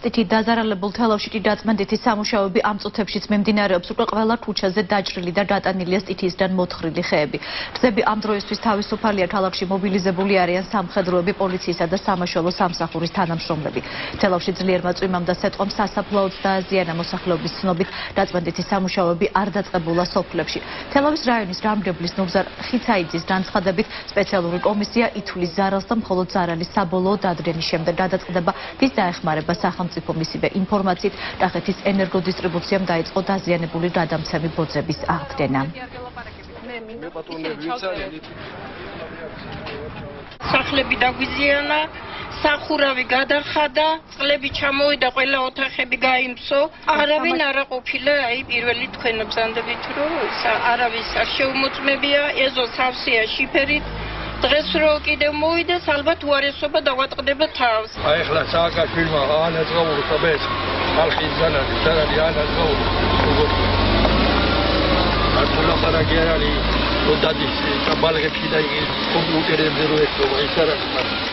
სტიქი დაზარალებულ თელავში დაწმენდითი სამუშაოები ამ წუთებშიც მიმდინარეობს. უკვე ყველა ქუჩაზე დაჭრილი და დატანილია სტიქისგან მოთხრილი ხეები. გზები ამ დროისთვის თავისუფალია, ქალაქში მობილიზებული არიან სამხედროები, პოლიციისა და სამაშველო სამსახურის თანამშრომლები. თელავში ძლიერმა წვიმამ და სეტყვამ სასაფლაოც დააზიანა მოსახლეობის ცნობით, დაწმენდითი სამუშაოები არ დაწყებულა სოფლებში. თელავის რაიონის რამგებლის ნუგზარ ხიცაიძის განცხადებით, სპეციალური კომისია ითვლის ზარალს და მხოლოდ ზარალის საბოლოო დადრენის შემდეგ გადაწყდება ვის დაეხმარება სახელმწიფო მისივე ინფორმაციით, კახეთის ენერგოდისტრიბუციამ დაიწყო დაზიანებული გადამცემი ბოძების აღდგენა. სახლები დაგვიზიანა, სახურავი გადახადა, წყლები ჩამოვიდა, ყველა ოთახები გაიმსო. არავინ არ ყოფილა, აი პირველი თქვენ ბზანდებით რომ არავის არ შეუმოწმებია, ეზო სავსეა შიფერით. დღეს რო კიდე მოვიდეს, ალბათ უარესობა დავატყდება თავს. აი ახლა სააკაშვილმა ანაძღაურო საბეს, ხალხი ზანადი, ზანადი ანაძღაურო. ართულა პარაგი არ არის, რომ დადის საბალღებში და იგი კომპიუტერებზე რო ის არ არის.